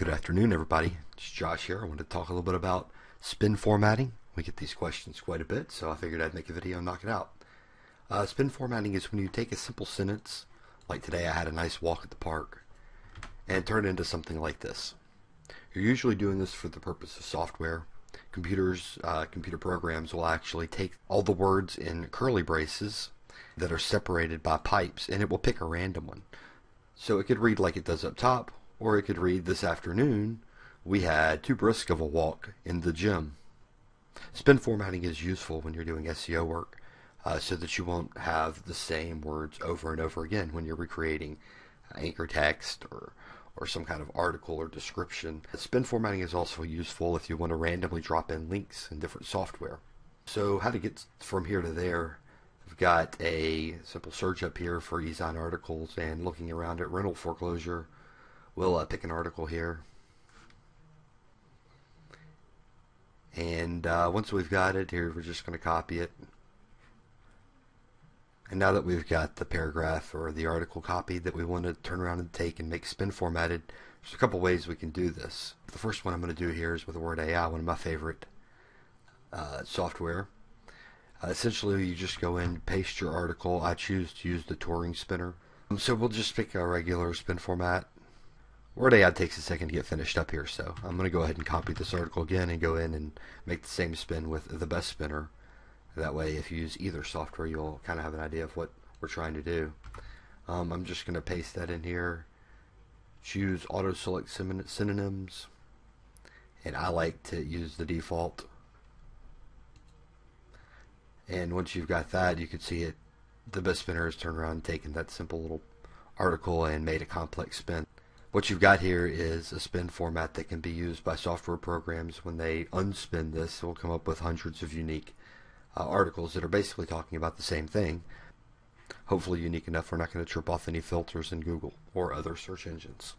Good afternoon, everybody. It's Josh here. I wanted to talk a little bit about spin formatting. We get these questions quite a bit, so I figured I'd make a video and knock it out. Uh, spin formatting is when you take a simple sentence, like today I had a nice walk at the park, and turn it into something like this. You're usually doing this for the purpose of software. Computers, uh, computer programs will actually take all the words in curly braces that are separated by pipes, and it will pick a random one. So it could read like it does up top, or it could read this afternoon, we had too brisk of a walk in the gym. Spin formatting is useful when you're doing SEO work uh, so that you won't have the same words over and over again when you're recreating anchor text or or some kind of article or description. Spin formatting is also useful if you want to randomly drop in links in different software. So how to get from here to there, I've got a simple search up here for EzineArticles and looking around at rental foreclosure. We'll uh, pick an article here. And uh, once we've got it here, we're just going to copy it and now that we've got the paragraph or the article copied that we want to turn around and take and make spin formatted, there's a couple ways we can do this. The first one I'm going to do here is with the Word AI, one of my favorite uh, software. Uh, essentially, you just go in, paste your article. I choose to use the Turing spinner. So we'll just pick a regular spin format. Word AI takes a second to get finished up here, so I'm going to go ahead and copy this article again and go in and make the same spin with the best spinner. That way, if you use either software, you'll kind of have an idea of what we're trying to do. Um, I'm just going to paste that in here. Choose auto select synonyms. And I like to use the default. And once you've got that, you can see it. The best spinner has turned around and taken that simple little article and made a complex spin. What you've got here is a spin format that can be used by software programs when they unspin this. It will come up with hundreds of unique uh, articles that are basically talking about the same thing. Hopefully unique enough we're not going to trip off any filters in Google or other search engines.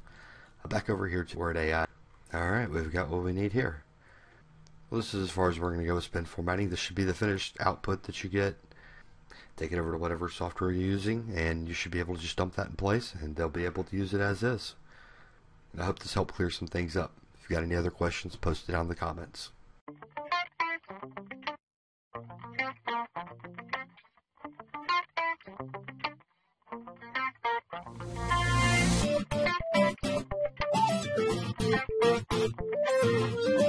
Uh, back over here to Word AI. Alright, we've got what we need here. Well, this is as far as we're going to go with spin formatting. This should be the finished output that you get. Take it over to whatever software you're using, and you should be able to just dump that in place, and they'll be able to use it as is. And I hope this helped clear some things up. If you got any other questions, post it down in the comments. Thank you.